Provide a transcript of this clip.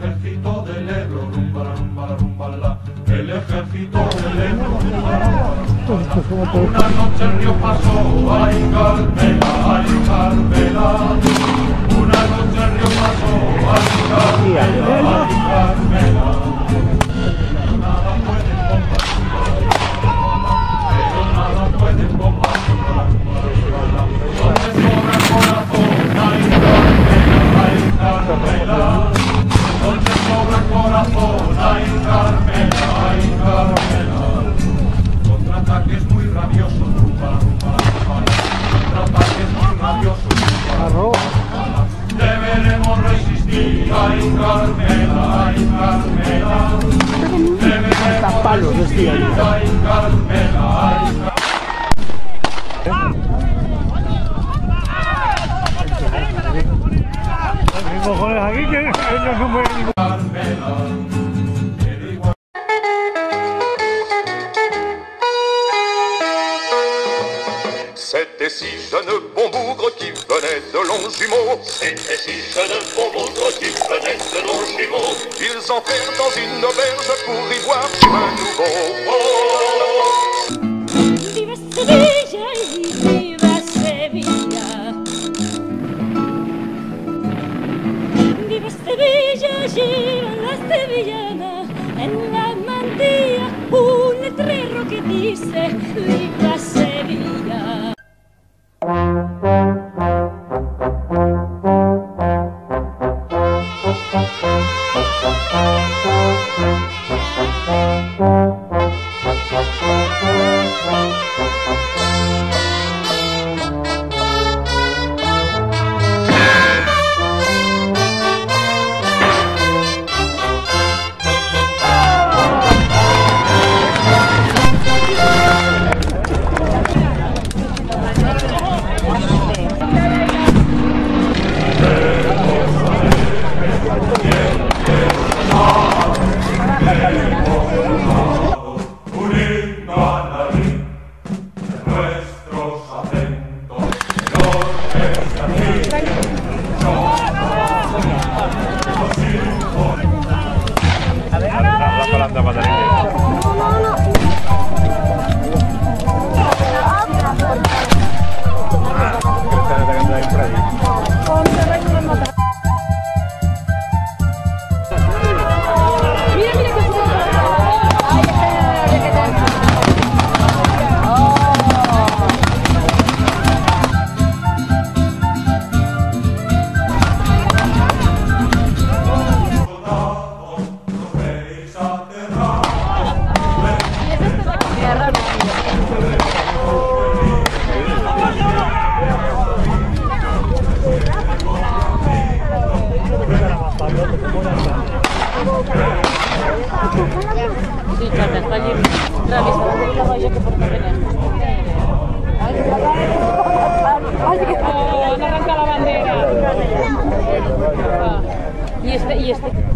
ejército del Ebro, rumba, rumba, rumba, la, el ejército del Ebro, rumba, rumba, Una noche el río pasó, ay Carmela, ay Carmela. C'était six jeunes bons bougres qui venaient de longs jumeaux. C'était six jeunes Ils entrèrent dans une auberge pour y voir un nouveau. Viva Sevilla y viva Sevilla. Viva Sevilla, lleva la sevillana en la mantilla un letrero que dice Viva y este.